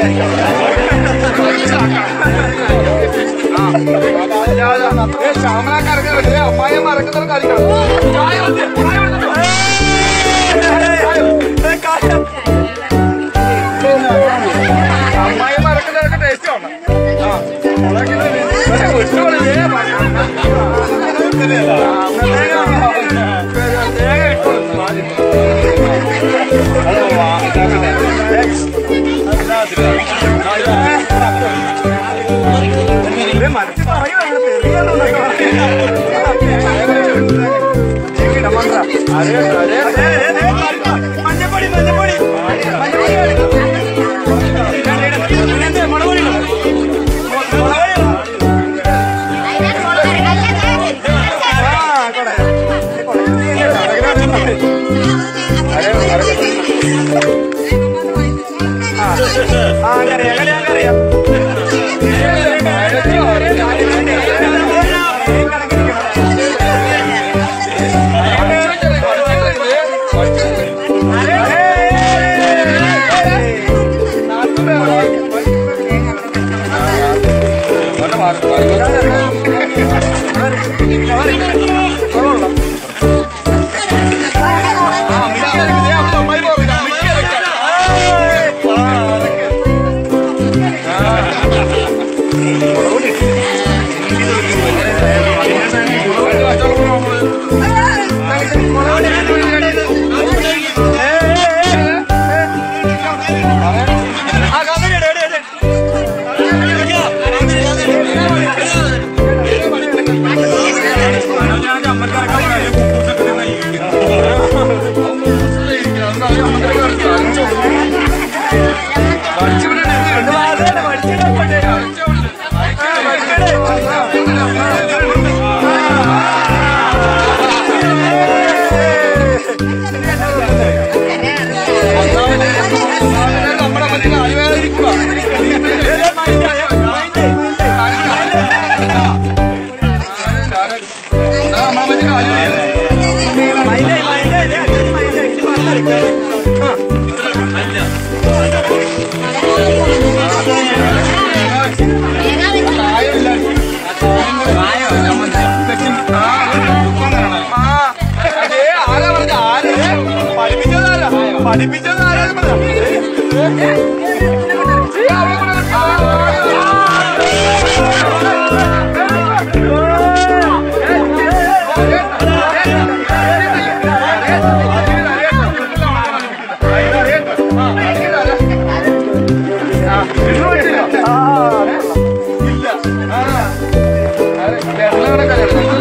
വടിവ ശ്യാമനാക്കറങ്ങി അമ്മായി മറക്കുന്ന കളിക്കണം ചായ വന്ന്, ചായ വന്ന്. അമ്മായി മറക്കുന്നതൊക്കെ ടേസ്റ്റ് ആണ് ആ മഞ്ഞപ്പൊടി മഞ്ഞപ്പൊടി todo lo que vamos. പഠിപ്പിച്ചതാരാ? പഠിപ്പിച്ചതാരാ? Gracias.